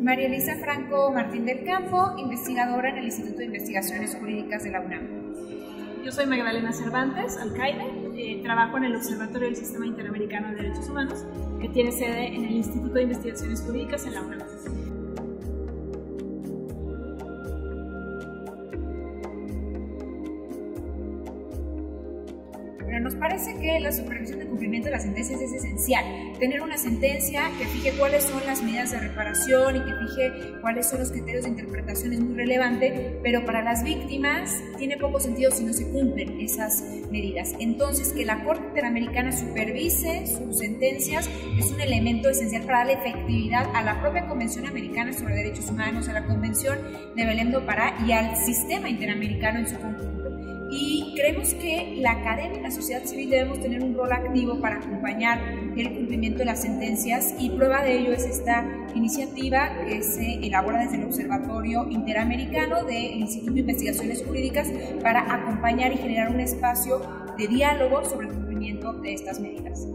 María Elisa Franco Martín del Campo, investigadora en el Instituto de Investigaciones Jurídicas de la UNAM. Yo soy Magdalena Cervantes, alcaide, eh, trabajo en el Observatorio del Sistema Interamericano de Derechos Humanos, que tiene sede en el Instituto de Investigaciones Jurídicas en la UNAM. Pero nos parece que la supervisión de cumplimiento de las sentencias es esencial. Tener una sentencia que fije cuáles son las medidas de reparación y que fije cuáles son los criterios de interpretación es muy relevante, pero para las víctimas tiene poco sentido si no se cumplen esas medidas. Entonces, que la Corte Interamericana supervise sus sentencias es un elemento esencial para darle efectividad a la propia Convención Americana sobre Derechos Humanos, a la Convención de Belém do Pará y al sistema interamericano en su conjunto y creemos que la academia y la sociedad civil debemos tener un rol activo para acompañar el cumplimiento de las sentencias y prueba de ello es esta iniciativa que se elabora desde el Observatorio Interamericano del Instituto de Investigaciones Jurídicas para acompañar y generar un espacio de diálogo sobre el cumplimiento de estas medidas.